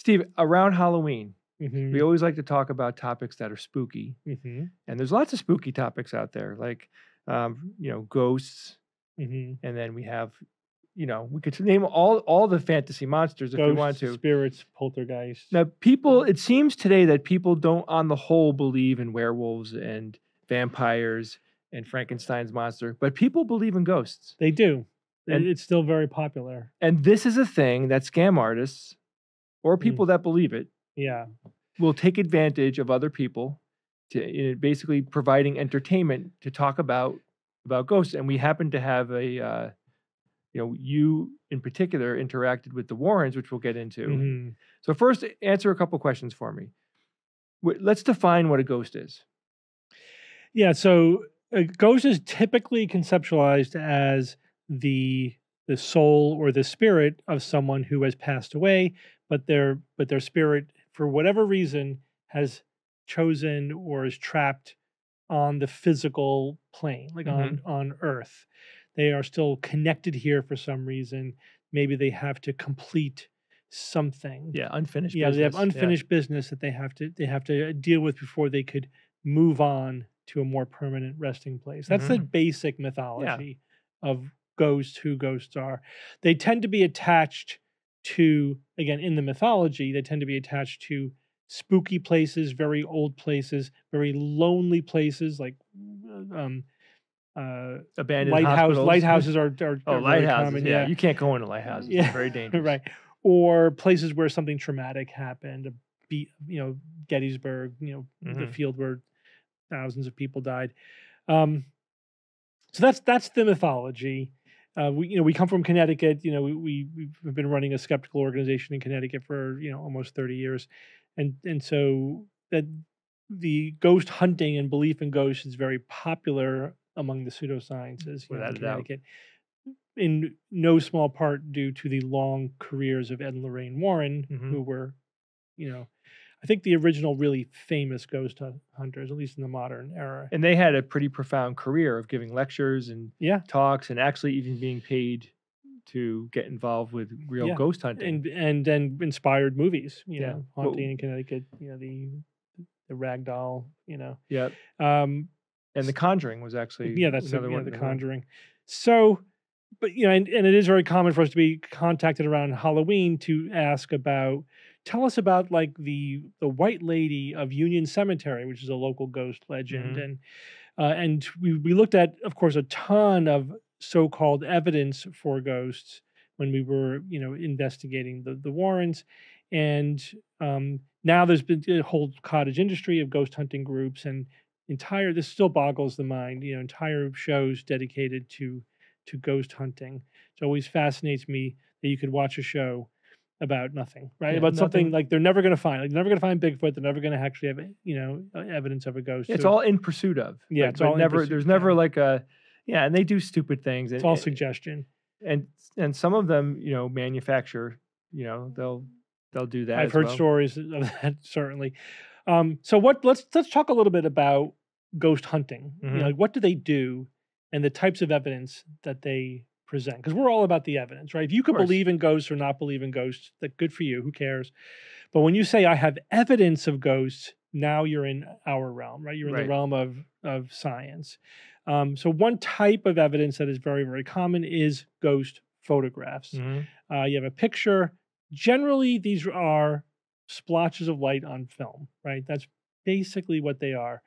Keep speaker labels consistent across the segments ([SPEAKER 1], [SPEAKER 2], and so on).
[SPEAKER 1] Steve, around Halloween,
[SPEAKER 2] Mhm,
[SPEAKER 1] we always like to talk about topics that are spooky,
[SPEAKER 2] mhm,
[SPEAKER 1] and there's lots of spooky topics out there, like um, you know, ghosts,
[SPEAKER 2] mhm.
[SPEAKER 1] and then we have, you know, we could name all all the fantasy monsters if we want to.
[SPEAKER 2] spirits, poltergeists.
[SPEAKER 1] Now, people, it seems today that people don't, on the whole, believe in werewolves and vampires and Frankenstein's monster, but people believe in ghosts.
[SPEAKER 2] They do.
[SPEAKER 1] And-
[SPEAKER 2] it's still very popular.
[SPEAKER 1] And this is a thing that scam artists or
[SPEAKER 2] Mm.
[SPEAKER 1] people that believe it
[SPEAKER 2] Yeah.
[SPEAKER 1] will take advantage of other people to basically providing entertainment to talk about about ghosts. And we happen to have a, uh, you know, you in particular interacted with the Warrens, which we'll get into.
[SPEAKER 2] Mhm.
[SPEAKER 1] So first, answer a couple questions for me. Let's define what a ghost is.
[SPEAKER 2] Yeah. So a ghost is typically conceptualized as the the soul or the spirit of someone who has passed away, but their but their spirit, for whatever reason, has chosen or is trapped on the physical plane, like mm-hmm. on on Earth. They are still connected here for some reason. Maybe they have to complete something.
[SPEAKER 1] Yeah, unfinished.
[SPEAKER 2] yeah they have
[SPEAKER 1] business, yeah.
[SPEAKER 2] unfinished business that they have to they have to deal with before they could move on to a more permanent resting place that's the mm-hmm. basic mythology of ghosts who ghosts are they tend to be attached to again in the mythology they tend to be attached to spooky places very old places very lonely places like um uh
[SPEAKER 1] Abandoned
[SPEAKER 2] lighthouse lighthouses are, are,
[SPEAKER 1] Oh,
[SPEAKER 2] are
[SPEAKER 1] lighthouses.
[SPEAKER 2] common,
[SPEAKER 1] yeah. you can't go into lighthouses.
[SPEAKER 2] Yeah,
[SPEAKER 1] It's very dangerous.
[SPEAKER 2] right or places where something traumatic happened a beat you know gettysburg you know the
[SPEAKER 1] Mhm.
[SPEAKER 2] field where thousands of people died um so that's that's the mythology uh, we you know we come from Connecticut. You know we, we we've been running a skeptical organization in Connecticut for you know almost thirty years, and and so that the ghost hunting and belief in ghosts is very popular among the pseudosciences you know, in
[SPEAKER 1] a doubt.
[SPEAKER 2] Connecticut. In no small part due to the long careers of Ed and Lorraine Warren,
[SPEAKER 1] Mhm.
[SPEAKER 2] who were, you know, I think the original really famous ghost hunters, at least in the modern era.
[SPEAKER 1] And they had a pretty profound career of giving lectures and
[SPEAKER 2] Yeah.
[SPEAKER 1] talks and actually even being paid to get involved with real
[SPEAKER 2] Yeah,
[SPEAKER 1] ghost hunting.
[SPEAKER 2] and and then inspired movies, you
[SPEAKER 1] Yeah.
[SPEAKER 2] know,
[SPEAKER 1] Well-
[SPEAKER 2] haunting in Connecticut, you know, the the ragdoll, you know.
[SPEAKER 1] yeah.
[SPEAKER 2] Um
[SPEAKER 1] And The Conjuring was actually
[SPEAKER 2] yeah, that's the,
[SPEAKER 1] another
[SPEAKER 2] yeah,
[SPEAKER 1] one.
[SPEAKER 2] the
[SPEAKER 1] that were-
[SPEAKER 2] conjuring. So but you know, and, and it is very common for us to be contacted around Halloween to ask about tell us about like the the white lady of Union Cemetery, which is a local ghost legend.
[SPEAKER 1] Mhm.
[SPEAKER 2] And uh, and we, we looked at, of course, a ton of so-called evidence for ghosts when we were, you know, investigating the the Warrens, and um, now there's been a whole cottage industry of ghost hunting groups and entire. This still boggles the mind. You know, entire shows dedicated to to ghost hunting. It always fascinates me that you could watch a show about nothing, right?
[SPEAKER 1] Yeah,
[SPEAKER 2] about something
[SPEAKER 1] nothing.
[SPEAKER 2] like they're never going to find, like they're never going to find Bigfoot. They're never going to actually have, you know, evidence of a ghost.
[SPEAKER 1] It's all in pursuit of.
[SPEAKER 2] Yeah,
[SPEAKER 1] but-
[SPEAKER 2] it's all
[SPEAKER 1] never.
[SPEAKER 2] pursuit,
[SPEAKER 1] There's never
[SPEAKER 2] yeah.
[SPEAKER 1] like a, yeah, and they do stupid things.
[SPEAKER 2] it's
[SPEAKER 1] and,
[SPEAKER 2] all suggestion.
[SPEAKER 1] and and some of them, you know, manufacture. You know, they'll they'll do that.
[SPEAKER 2] I've heard
[SPEAKER 1] well.
[SPEAKER 2] stories of that certainly. Um, so what? Let's let's talk a little bit about ghost hunting. You know,
[SPEAKER 1] Mhm.
[SPEAKER 2] like what do they do, and the types of evidence that they present? Because we're all about the evidence, right? If you can believe in ghosts or not believe in ghosts, that good for you. Who cares? But when you say I have evidence of ghosts, now you're in our realm, right? You're in
[SPEAKER 1] Right.
[SPEAKER 2] the realm of of science. Um, so one type of evidence that is very very common is ghost photographs.
[SPEAKER 1] Mhm.
[SPEAKER 2] Uh, you have a picture. Generally, these are splotches of light on film, right? That's basically what they are.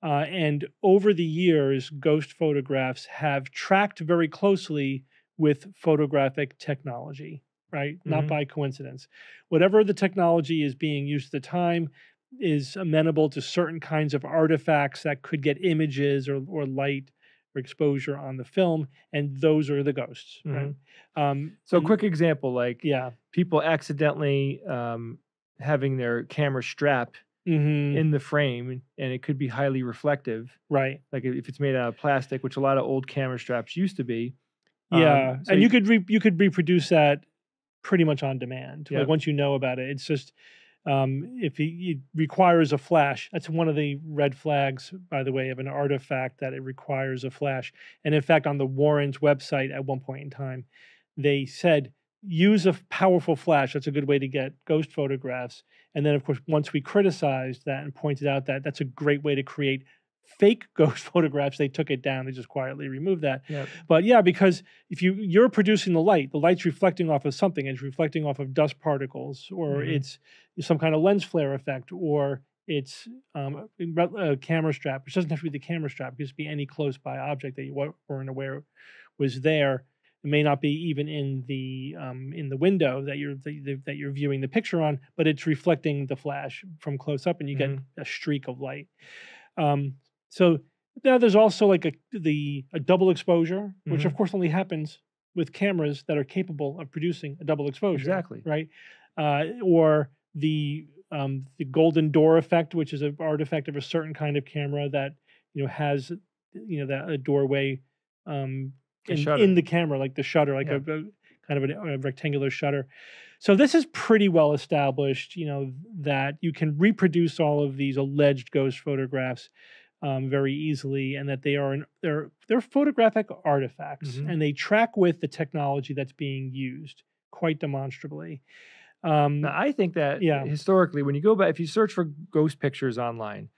[SPEAKER 2] Uh, and over the years, ghost photographs have tracked very closely with photographic technology, right? Not
[SPEAKER 1] Mhm.
[SPEAKER 2] by coincidence. Whatever the technology is being used at the time is amenable to certain kinds of artifacts that could get images or, or light or exposure on the film, and those are the ghosts, right? Um,
[SPEAKER 1] So, quick example, like
[SPEAKER 2] yeah.
[SPEAKER 1] people accidentally um, having their camera strap
[SPEAKER 2] hmm
[SPEAKER 1] in the frame, and it could be highly reflective.
[SPEAKER 2] right.
[SPEAKER 1] Like if if it's made out of plastic, which a lot of old camera straps used to be.
[SPEAKER 2] Yeah.
[SPEAKER 1] Um, so
[SPEAKER 2] and you could re- you could reproduce that pretty much on demand.
[SPEAKER 1] Yeah.
[SPEAKER 2] Like once you know about it, it's just um, if it, it requires a flash. That's one of the red flags, by the way, of an artifact that it requires a flash. And in fact, on the Warrens website at one point in time, they said use a powerful flash. That's a good way to get ghost photographs. And then, of course, once we criticized that and pointed out that that's a great way to create fake ghost photographs, they took it down. They just quietly removed that.
[SPEAKER 1] Yep.
[SPEAKER 2] But yeah, because if you you're producing the light, the light's reflecting off of something. It's reflecting off of dust particles, or
[SPEAKER 1] Mhm.
[SPEAKER 2] it's some kind of lens flare effect, or it's um, a camera strap, which doesn't have to be the camera strap. It could just be any close by object that you weren't aware was there. It may not be even in the um, in the window that you're that, that you're viewing the picture on, but it's reflecting the flash from close up, and you
[SPEAKER 1] Mhm.
[SPEAKER 2] get a streak of light. Um, so now there's also like a the a double exposure, which of
[SPEAKER 1] Mhm.
[SPEAKER 2] course only happens with cameras that are capable of producing a double exposure.
[SPEAKER 1] Exactly.
[SPEAKER 2] Right. Uh, or the um, the golden door effect, which is an artifact of a certain kind of camera that you know has you know that a doorway um, in, in the camera, like the shutter, like
[SPEAKER 1] Yeah.
[SPEAKER 2] a, a kind of a, a rectangular shutter. So this is pretty well established, you know, that you can reproduce all of these alleged ghost photographs um, very easily, and that they are an, they're they're photographic artifacts,
[SPEAKER 1] Mhm.
[SPEAKER 2] and they track with the technology that's being used quite demonstrably. Um,
[SPEAKER 1] Now, I think that
[SPEAKER 2] Yeah.
[SPEAKER 1] historically, when you go back, if you search for ghost pictures online,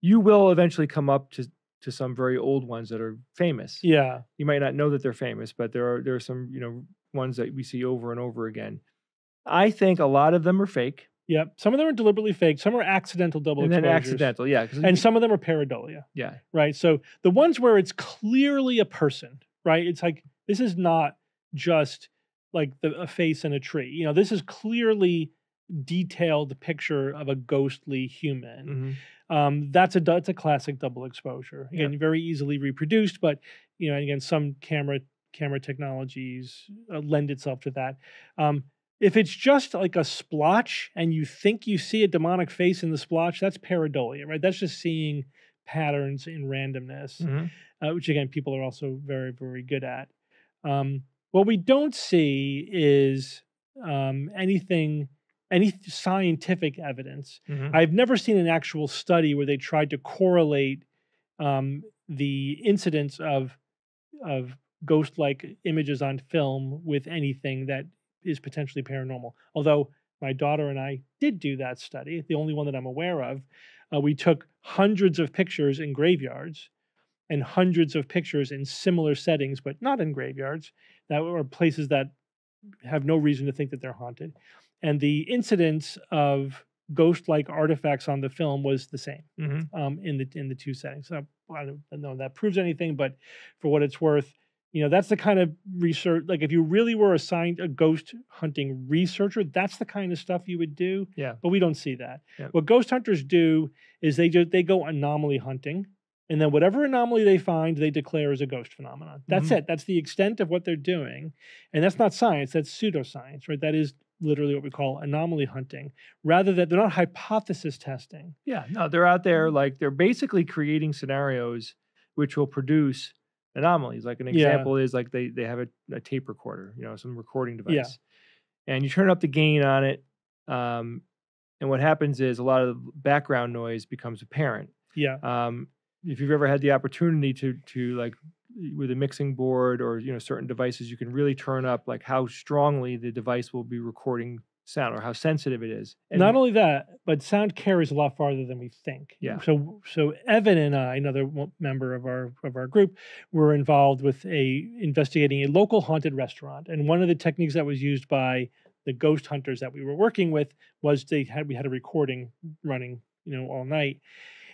[SPEAKER 1] you will eventually come up to to some very old ones that are famous.
[SPEAKER 2] yeah,
[SPEAKER 1] You might not know that they're famous, but there are there are some you know ones that we see over and over again. I think a lot of them are fake,
[SPEAKER 2] yep. Some of them are deliberately fake. Some are accidental double
[SPEAKER 1] and
[SPEAKER 2] exposures,
[SPEAKER 1] accidental, yeah.
[SPEAKER 2] and some of them are pareidolia.
[SPEAKER 1] yeah,
[SPEAKER 2] right? So the ones where it's clearly a person, right? It's like this is not just like the, a face in a tree. You know, this is clearly detailed picture of a ghostly human.
[SPEAKER 1] mhm.
[SPEAKER 2] Um, that's a that's a classic double exposure.
[SPEAKER 1] Yeah.
[SPEAKER 2] Again, very easily reproduced, but you know, again, some camera camera technologies uh, lend itself to that. Um, if it's just like a splotch and you think you see a demonic face in the splotch, that's pareidolia, right? That's just seeing patterns in randomness,
[SPEAKER 1] Mhm.
[SPEAKER 2] uh, which again, people are also very, very good at. Um, what we don't see is um, anything, any scientific evidence
[SPEAKER 1] Mhm.
[SPEAKER 2] I've never seen an actual study where they tried to correlate um, the incidence of of ghost-like images on film with anything that is potentially paranormal. Although my daughter and I did do that study, the only one that I'm aware of. Uh, we took hundreds of pictures in graveyards and hundreds of pictures in similar settings, but not in graveyards that were places that have no reason to think that they're haunted. And the incidence of ghost-like artifacts on the film was the same
[SPEAKER 1] Mhm.
[SPEAKER 2] um, in the in the two settings. So I don't know if that proves anything, but for what it's worth, you know that's the kind of research. Like if you really were assigned a ghost hunting researcher, that's the kind of stuff you would do.
[SPEAKER 1] Yeah.
[SPEAKER 2] But we don't see that.
[SPEAKER 1] Yep.
[SPEAKER 2] What ghost hunters do is they just they go anomaly hunting, and then whatever anomaly they find, they declare as a ghost phenomenon. That's
[SPEAKER 1] Mhm.
[SPEAKER 2] it. That's the extent of what they're doing, and that's not science. That's pseudoscience, right? That is literally what we call anomaly hunting rather than they're not hypothesis testing
[SPEAKER 1] Yeah, no, they're out
[SPEAKER 2] Mm-hmm.
[SPEAKER 1] there like they're basically creating scenarios which will produce anomalies. Like an
[SPEAKER 2] Yeah.
[SPEAKER 1] example is like they they have a, a tape recorder, you know, some recording device,
[SPEAKER 2] Yeah.
[SPEAKER 1] and you turn up the gain on it, um, and what happens is a lot of the background noise becomes apparent.
[SPEAKER 2] yeah
[SPEAKER 1] Um, if you've ever had the opportunity to to like with a mixing board or you know certain devices, you can really turn up like how strongly the device will be recording sound or how sensitive it is. And
[SPEAKER 2] Not only that, but sound carries a lot farther than we think.
[SPEAKER 1] Yeah.
[SPEAKER 2] So so Evan and I, another member of our of our group, were involved with a investigating a local haunted restaurant, and one of the techniques that was used by the ghost hunters that we were working with was they had we had a recording running, you know, all night.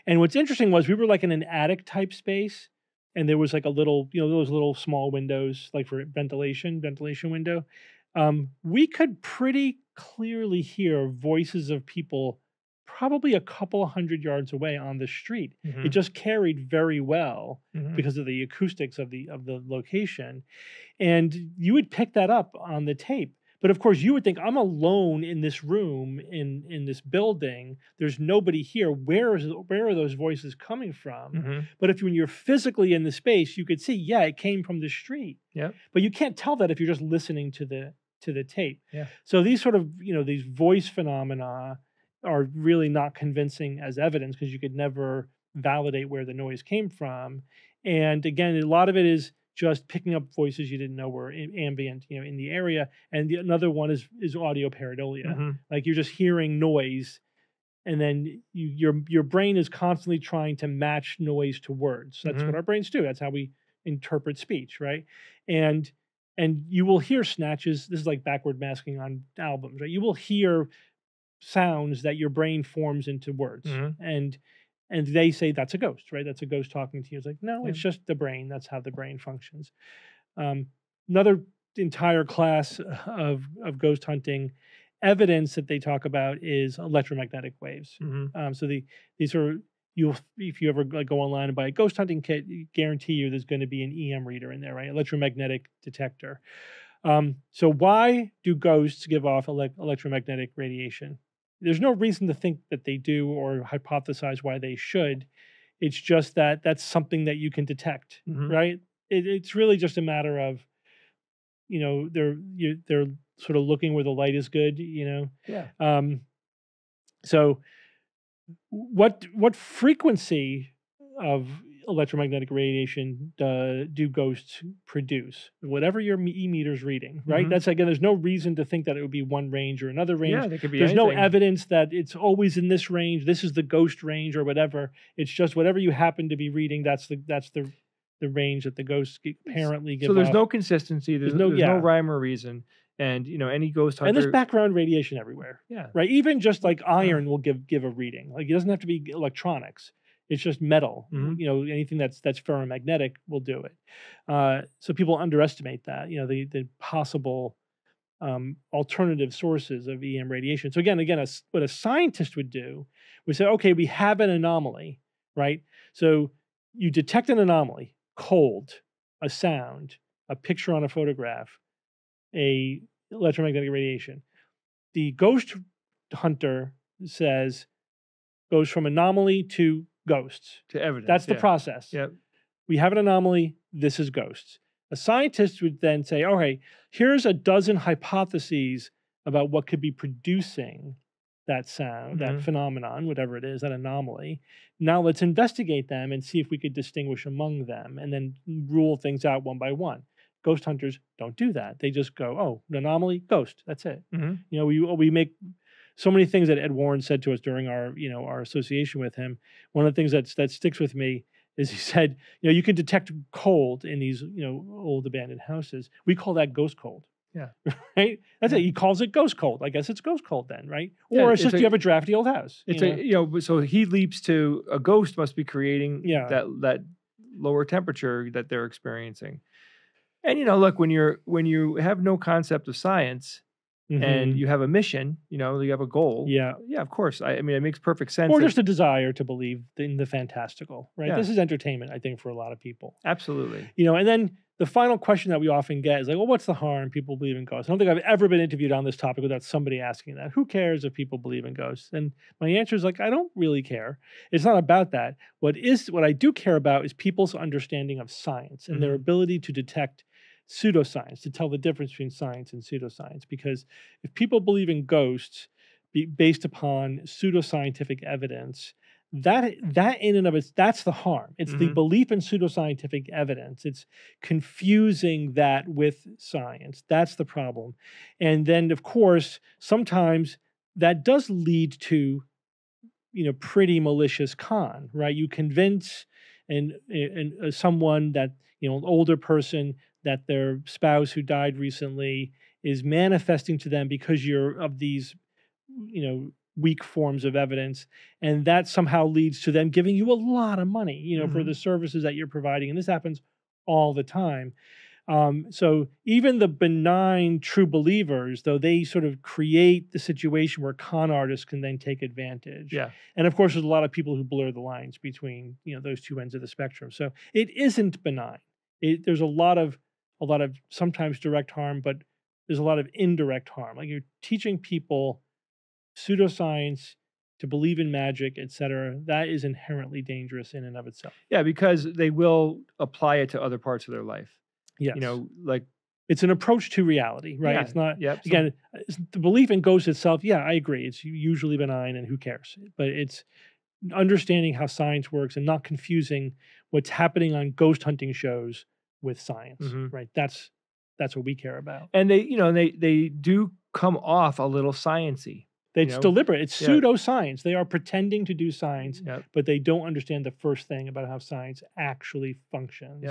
[SPEAKER 2] And what's interesting was we were like in an attic type space, and there was like a little, you know, those little small windows like for ventilation, ventilation window. Um, we could pretty clearly hear voices of people probably a couple hundred yards away on the street. It
[SPEAKER 1] Mhm,
[SPEAKER 2] just carried very well
[SPEAKER 1] mhm.
[SPEAKER 2] because of the acoustics of the of the location, and you would pick that up on the tape. But of course, you would think I'm alone in this room in in this building. There's nobody here. Where is where are those voices coming from?
[SPEAKER 1] Mhm.
[SPEAKER 2] But if when you're physically in the space, you could see, yeah, it came from the street.
[SPEAKER 1] Yeah.
[SPEAKER 2] But you can't tell that if you're just listening to the to the tape.
[SPEAKER 1] Yeah.
[SPEAKER 2] So these sort of you know these voice phenomena are really not convincing as evidence because you could never validate where the noise came from. And again, a lot of it is just picking up voices you didn't know were ambient, you know, in the area. And the, another one is is audio pareidolia,
[SPEAKER 1] Mhm.
[SPEAKER 2] like you're just hearing noise, and then you, your your brain is constantly trying to match noise to words. That's
[SPEAKER 1] Mhm.
[SPEAKER 2] what our brains do. That's how we interpret speech, right? And and you will hear snatches. This is like backward masking on albums, right? You will hear sounds that your brain forms into words,
[SPEAKER 1] Mhm.
[SPEAKER 2] and and they say that's a ghost, right? That's a ghost talking to you. It's like no,
[SPEAKER 1] Yeah.
[SPEAKER 2] it's just the brain. That's how the brain functions. Um, another entire class of of ghost hunting evidence that they talk about is electromagnetic waves.
[SPEAKER 1] Mhm.
[SPEAKER 2] Um, so the these are you'll if you ever go online and buy a ghost hunting kit, guarantee you there's going to be an EM reader in there, right? Electromagnetic detector. Um, so why do ghosts give off elec electromagnetic radiation? There's no reason to think that they do or hypothesize why they should. It's just that that's something that you can detect,
[SPEAKER 1] Mhm.
[SPEAKER 2] right? It, it's really just a matter of, you know, they're you, they're sort of looking where the light is good, you know.
[SPEAKER 1] Yeah.
[SPEAKER 2] Um, so, what what frequency of electromagnetic radiation do, do ghosts produce? Whatever your e meter's reading, right?
[SPEAKER 1] Mhm.
[SPEAKER 2] That's again. There's no reason to think that it would be one range or another range.
[SPEAKER 1] Yeah, could be
[SPEAKER 2] There's no evidence that it's always in this range. This is the ghost range or whatever. It's just whatever you happen to be reading. That's the that's the the range that the ghosts apparently give
[SPEAKER 1] So there's no consistency. There's,
[SPEAKER 2] There's no-
[SPEAKER 1] no, there's no
[SPEAKER 2] yeah.
[SPEAKER 1] rhyme or reason. And you know, any ghost hunter.
[SPEAKER 2] and there's background radiation everywhere.
[SPEAKER 1] yeah.
[SPEAKER 2] right? Even just like iron will give give a reading. Like it doesn't have to be electronics. It's just metal.
[SPEAKER 1] Mhm.
[SPEAKER 2] You know, anything that's that's ferromagnetic will do it. Uh, so people underestimate that. You know, the the possible um, alternative sources of EM radiation. So again, again, a what a scientist would do would say, okay, we have an anomaly, right? So you detect an anomaly, cold, a sound, a picture on a photograph, a electromagnetic radiation. The ghost hunter says goes from anomaly to ghosts.
[SPEAKER 1] To evidence.
[SPEAKER 2] That's the
[SPEAKER 1] yeah.
[SPEAKER 2] process.
[SPEAKER 1] Yep.
[SPEAKER 2] We have an anomaly. This is ghosts. A scientist would then say, okay, here's a dozen hypotheses about what could be producing that sound, that
[SPEAKER 1] Mhm.
[SPEAKER 2] phenomenon, whatever it is, that anomaly. Now let's investigate them and see if we could distinguish among them and then rule things out one by one. Ghost hunters don't do that. They just go, oh, an anomaly, ghost. That's it.
[SPEAKER 1] Mhm.
[SPEAKER 2] You know, we we make so many things that Ed Warren said to us during our you know our association with him. One of the things that's that sticks with me is he said, you know, you can detect cold in these you know old abandoned houses. We call that ghost cold.
[SPEAKER 1] Yeah.
[SPEAKER 2] right. That's
[SPEAKER 1] Yeah.
[SPEAKER 2] it. He calls it ghost cold. I guess it's ghost cold then, right?
[SPEAKER 1] Yeah,
[SPEAKER 2] Or it's,
[SPEAKER 1] it's
[SPEAKER 2] just
[SPEAKER 1] a-
[SPEAKER 2] you have a drafty old house. you
[SPEAKER 1] It's
[SPEAKER 2] know?
[SPEAKER 1] a you know, so he leaps to a ghost must be creating
[SPEAKER 2] Yeah.
[SPEAKER 1] that that lower temperature that they're experiencing. And you know, look, when you're when you have no concept of science and
[SPEAKER 2] Mhm.
[SPEAKER 1] you have a mission, you know, you have a goal.
[SPEAKER 2] yeah.
[SPEAKER 1] Yeah, of course. I, I mean, it makes perfect sense.
[SPEAKER 2] Or
[SPEAKER 1] that-
[SPEAKER 2] just a desire to believe in the fantastical, right?
[SPEAKER 1] Yeah.
[SPEAKER 2] This is entertainment, I think, for a lot of people.
[SPEAKER 1] absolutely.
[SPEAKER 2] you know and then the final question that we often get is like well what's the harm people believe in ghosts i don't think i've ever been interviewed on this topic without somebody asking that who cares if people believe in ghosts and my answer is like i don't really care it's not about that what is what i do care about is people's understanding of science and their
[SPEAKER 1] Mhm.
[SPEAKER 2] ability to detect pseudoscience to tell the difference between science and pseudoscience because if people believe in ghosts be, based upon pseudoscientific evidence that that in and of it that's the harm. It's the
[SPEAKER 1] Mhm.
[SPEAKER 2] belief in pseudoscientific evidence. It's confusing that with science. That's the problem. And then of course sometimes that does lead to you know pretty malicious con right? You convince and and uh, someone that you know an older person that their spouse who died recently is manifesting to them because you're of these you know weak forms of evidence and that somehow leads to them giving you a lot of money you know for
[SPEAKER 1] Mhm.
[SPEAKER 2] the services that you're providing and this happens all the time um, so even the benign true believers though they sort of create the situation where con artists can then take advantage
[SPEAKER 1] Yeah.
[SPEAKER 2] and of course there's a lot of people who blur the lines between you know those two ends of the spectrum so it isn't benign it, there's a lot of a lot of sometimes direct harm but there's a lot of indirect harm like you're teaching people pseudoscience to believe in magic et cetera, that is inherently dangerous in and of itself
[SPEAKER 1] Yeah, because they will apply it to other parts of their life.
[SPEAKER 2] yes
[SPEAKER 1] You know, like
[SPEAKER 2] it's an approach to reality right
[SPEAKER 1] Yeah,
[SPEAKER 2] it's not
[SPEAKER 1] yep.
[SPEAKER 2] again the belief in ghosts itself yeah i agree it's usually benign and who cares but it's understanding how science works and not confusing what's happening on ghost hunting shows with science,
[SPEAKER 1] Mhm.
[SPEAKER 2] right? That's that's what we care about.
[SPEAKER 1] and they you know they they do come off a little sciency.
[SPEAKER 2] It's
[SPEAKER 1] know?
[SPEAKER 2] deliberate. It's
[SPEAKER 1] Yeah.
[SPEAKER 2] pseudoscience. They are pretending to do science,
[SPEAKER 1] Yep.
[SPEAKER 2] but they don't understand the first thing about how science actually functions.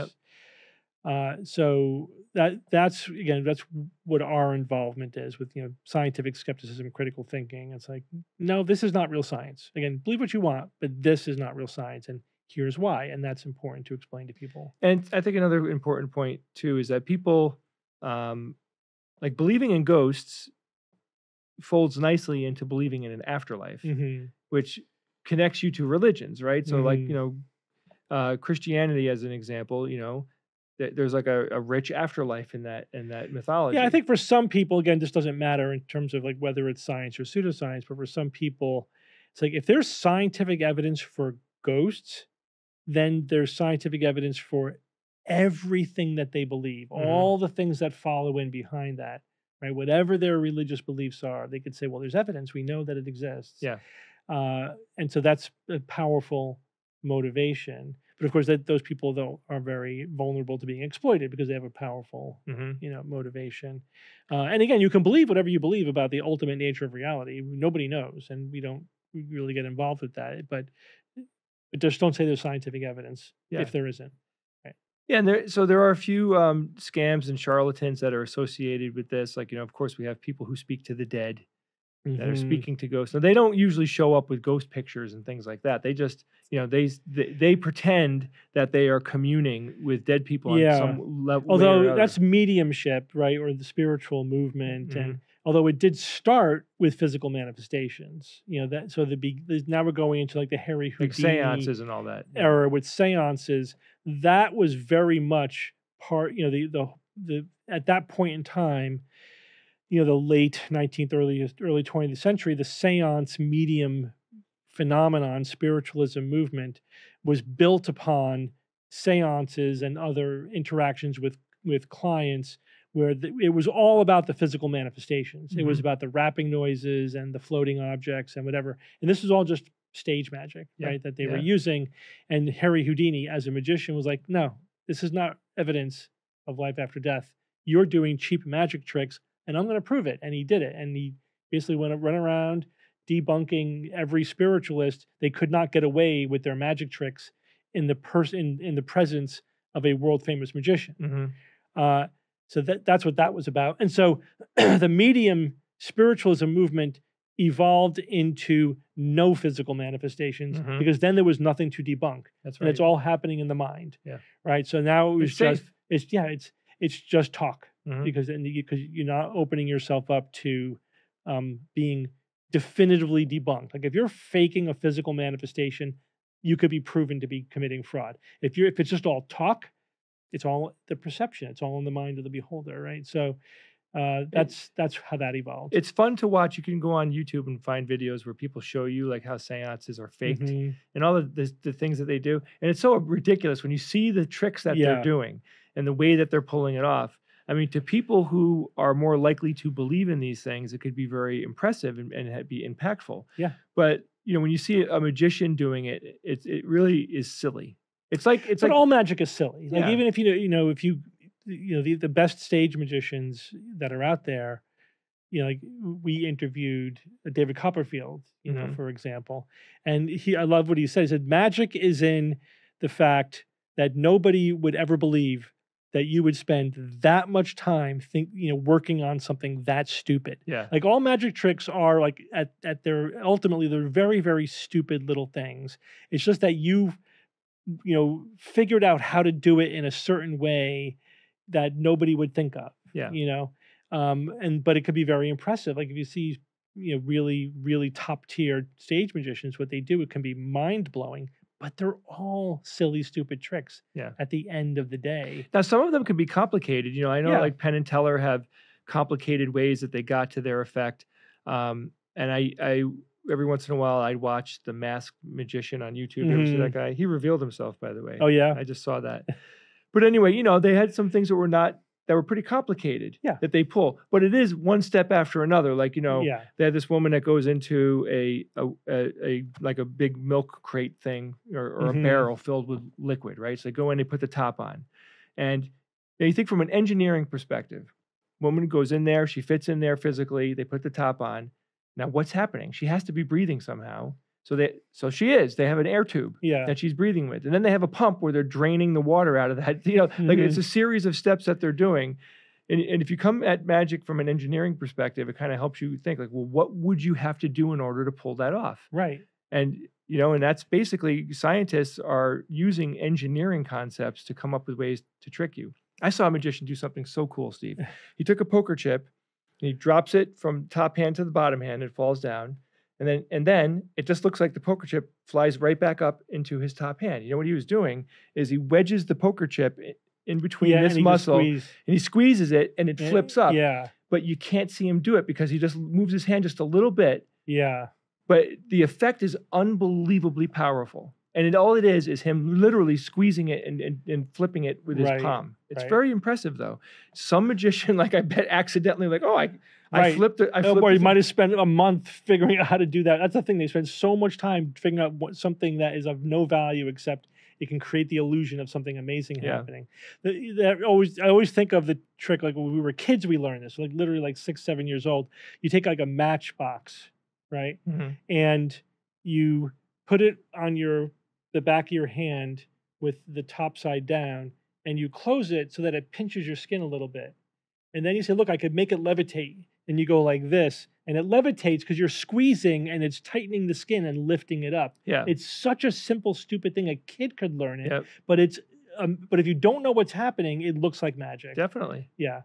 [SPEAKER 2] Uh, so that that's again that's what our involvement is with you know scientific skepticism, critical thinking. It's like no, this is not real science. Again, believe what you want, but this is not real science, and here's why. And that's important to explain to people.
[SPEAKER 1] And I think another important point too is that people, um, like believing in ghosts, folds nicely into believing in an afterlife,
[SPEAKER 2] hmm
[SPEAKER 1] which connects you to religions, right? So, like
[SPEAKER 2] Mhm.
[SPEAKER 1] you know, uh, Christianity as an example, you know, there's like a, a rich afterlife in that in that mythology.
[SPEAKER 2] Yeah, I think for some people, again, this doesn't matter in terms of like whether it's science or pseudoscience, but for some people, it's like if there's scientific evidence for ghosts, then there's scientific evidence for everything that they believe,
[SPEAKER 1] Mhm.
[SPEAKER 2] all the things that follow in behind that, right? Whatever their religious beliefs are, they could say, well, there's evidence. We know that it exists.
[SPEAKER 1] Yeah.
[SPEAKER 2] Uh, and so that's a powerful motivation. But of course, that those people though are very vulnerable to being exploited because they have a powerful
[SPEAKER 1] hmm
[SPEAKER 2] you know motivation uh, and again you can believe whatever you believe about the ultimate nature of reality nobody knows and we don't really get involved with that but but just don't say there's scientific evidence
[SPEAKER 1] Yeah.
[SPEAKER 2] if there isn't Right.
[SPEAKER 1] Yeah, and there so there are a few um, scams and charlatans that are associated with this. Like you know, of course, we have people who speak to the dead that are
[SPEAKER 2] Mhm.
[SPEAKER 1] speaking to ghosts. Now they don't usually show up with ghost pictures and things like that. They just you know they they, they pretend that they are communing with dead people
[SPEAKER 2] Yeah.
[SPEAKER 1] on some level.
[SPEAKER 2] although that's mediumship right or the spiritual movement and although it did start with physical manifestations you know that so the be now we're going into like the harry
[SPEAKER 1] like
[SPEAKER 2] Houdini
[SPEAKER 1] seances and all that. yeah.
[SPEAKER 2] era with seances that was very much part you know the the the at that point in time you know the late 19th early early 20th century the seance medium phenomenon spiritualism movement was built upon seances and other interactions with with clients where the, it was all about the physical manifestations. It was
[SPEAKER 1] Mhm.
[SPEAKER 2] about the rapping noises and the floating objects and whatever. And this is all just stage magic
[SPEAKER 1] Yeah,
[SPEAKER 2] right that they were using. And harry houdini as a magician was like no this is not evidence of life after death. You're doing cheap magic tricks and i'm going to prove it. And he did it. And he basically went run around debunking every spiritualist. They could not get away with their magic tricks in the person in in the presence of a world famous magician.
[SPEAKER 1] Mhm.
[SPEAKER 2] uh, so that that's what that was about. And so the medium spiritualism movement evolved into no physical manifestations
[SPEAKER 1] Mhm.
[SPEAKER 2] because then there was nothing to debunk,
[SPEAKER 1] That's
[SPEAKER 2] and
[SPEAKER 1] right.
[SPEAKER 2] it's all happening in the mind.
[SPEAKER 1] Yeah.
[SPEAKER 2] Right. So now it was
[SPEAKER 1] It's
[SPEAKER 2] just
[SPEAKER 1] safe.
[SPEAKER 2] it's yeah it's it's just talk
[SPEAKER 1] Mhm.
[SPEAKER 2] because then because you're not opening yourself up to um, being definitively debunked. Like if you're faking a physical manifestation, you could be proven to be committing fraud. If you're if it's just all talk, it's all the perception. It's all in the mind of the beholder, right? So uh, that's that's how that evolved.
[SPEAKER 1] It's fun to watch. You can go on YouTube and find videos where people show you like how seances are faked
[SPEAKER 2] Mhm.
[SPEAKER 1] and all of the, the things that they do. And it's so ridiculous when you see the tricks that
[SPEAKER 2] Yeah.
[SPEAKER 1] they're doing and the way that they're pulling it off. I mean, to people who are more likely to believe in these things, it could be very impressive and, and be impactful.
[SPEAKER 2] Yeah.
[SPEAKER 1] But you know, when you see a magician doing it, it it really is silly. It's like it's
[SPEAKER 2] but
[SPEAKER 1] like
[SPEAKER 2] all magic is silly. Like
[SPEAKER 1] Yeah.
[SPEAKER 2] even if you know, you know, if you, you know, the, the best stage magicians that are out there, you know, like we interviewed David Copperfield, you know,
[SPEAKER 1] Mhm.
[SPEAKER 2] for example, and he, I love what he said. He said, magic is in the fact that nobody would ever believe that you would spend that much time think, you know, working on something that stupid.
[SPEAKER 1] yeah,
[SPEAKER 2] Like all magic tricks are like at at their ultimately they're very very stupid little things. It's just that you you know figured out how to do it in a certain way that nobody would think of.
[SPEAKER 1] Yeah.
[SPEAKER 2] You know, um, and but it could be very impressive. Like if you see you know really really top tier stage magicians, what they do it can be mind blowing. But they're all silly, stupid tricks.
[SPEAKER 1] Yeah.
[SPEAKER 2] At the end of the day.
[SPEAKER 1] Now, some of them can be complicated. You know, I know
[SPEAKER 2] Yeah.
[SPEAKER 1] like Penn and Teller have complicated ways that they got to their effect. Um, and I, I every once in a while I'd watch the Masked Magician on YouTube. You ever see that guy? He revealed himself, by the way.
[SPEAKER 2] Oh yeah.
[SPEAKER 1] I just saw that. But anyway, you know, they had some things that were not that were pretty complicated.
[SPEAKER 2] Yeah.
[SPEAKER 1] That they pull, but it is one step after another. Like you know,
[SPEAKER 2] yeah.
[SPEAKER 1] they had this woman that goes into a a, a, a like a big milk crate thing or, or
[SPEAKER 2] Mhm.
[SPEAKER 1] a barrel filled with liquid, right? So they go in, they put the top on, and you think from an engineering perspective, woman goes in there, she fits in there physically, they put the top on. Now what's happening? She has to be breathing somehow. So they so she is. They have an air tube
[SPEAKER 2] Yeah.
[SPEAKER 1] that she's breathing with. And then they have a pump where they're draining the water out of that. You know, like it's mm-hmm. a series of steps that they're doing. And, and if you come at magic from an engineering perspective, it kind of helps you think like, well, what would you have to do in order to pull that off?
[SPEAKER 2] Right.
[SPEAKER 1] And you know, and that's basically scientists are using engineering concepts to come up with ways to trick you. I saw a magician do something so cool, Steve. He took a poker chip and he drops it from top hand to the bottom hand, it falls down. And then and then it just looks like the poker chip flies right back up into his top hand. You know what he was doing is he wedges the poker chip in between
[SPEAKER 2] yeah,
[SPEAKER 1] this
[SPEAKER 2] and
[SPEAKER 1] muscle and he squeezes it and it
[SPEAKER 2] eh,
[SPEAKER 1] flips up.
[SPEAKER 2] Yeah.
[SPEAKER 1] But you can't see him do it because he just moves his hand just a little bit
[SPEAKER 2] Yeah.
[SPEAKER 1] but the effect is unbelievably powerful. And it, all it is is him literally squeezing it and, and, and flipping it with his
[SPEAKER 2] Right,
[SPEAKER 1] palm. It's
[SPEAKER 2] right.
[SPEAKER 1] very impressive, though. Some magician, like I bet, accidentally, like, oh, I, I flipped it. I
[SPEAKER 2] Oh,
[SPEAKER 1] flipped
[SPEAKER 2] or he might have spent a month figuring out how to do that. That's the thing; they spend so much time figuring out what, something that is of no value except it can create the illusion of something amazing
[SPEAKER 1] Yeah.
[SPEAKER 2] happening. The- That always, I always think of the trick like when we were kids. We learned this, like literally like six, seven years old. You take like a matchbox, right,
[SPEAKER 1] Mhm.
[SPEAKER 2] and you put it on your the back of your hand with the top side down, and you close it so that it pinches your skin a little bit. And then you say, "Look, I could make it levitate." And you go like this, and it levitates because you're squeezing and it's tightening the skin and lifting it up.
[SPEAKER 1] Yeah.
[SPEAKER 2] It's such a simple, stupid thing. A kid could learn it,
[SPEAKER 1] Yep.
[SPEAKER 2] but it's um, but if you don't know what's happening, it looks like magic.
[SPEAKER 1] Definitely.
[SPEAKER 2] Yeah.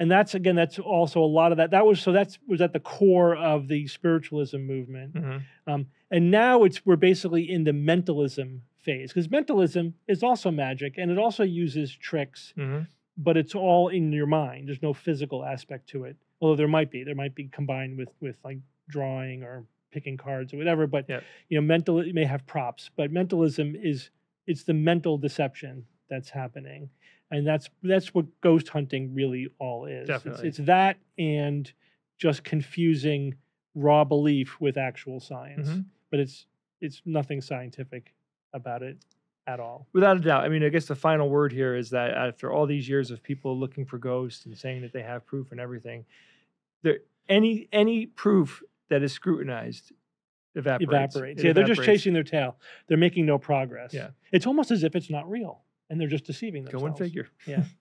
[SPEAKER 2] And that's again, that's also a lot of that. That was so that's was at the core of the spiritualism movement.
[SPEAKER 1] Mhm.
[SPEAKER 2] And now it's we're basically in the mentalism phase because mentalism is also magic and it also uses tricks,
[SPEAKER 1] Mhm.
[SPEAKER 2] but it's all in your mind. There's no physical aspect to it. Although there might be. There might be combined with with like drawing or picking cards or whatever. But
[SPEAKER 1] Yep.
[SPEAKER 2] you know, mental it may have props, but mentalism is it's the mental deception that's happening. And that's that's what ghost hunting really all is. It's-
[SPEAKER 1] Definitely.
[SPEAKER 2] It's, that and just confusing raw belief with actual science
[SPEAKER 1] Mhm.
[SPEAKER 2] but it's it's nothing scientific about it at all.
[SPEAKER 1] Without a doubt. I mean, I guess the final word here is that after all these years of people looking for ghosts and saying that they have proof and everything, there any any proof that is scrutinized evaporates.
[SPEAKER 2] Evaporates.
[SPEAKER 1] It
[SPEAKER 2] Yeah, they're just chasing their tail. They're making no progress.
[SPEAKER 1] Yeah.
[SPEAKER 2] It's almost as if it's not real and they're just deceiving themselves.
[SPEAKER 1] Go and figure.
[SPEAKER 2] Yeah.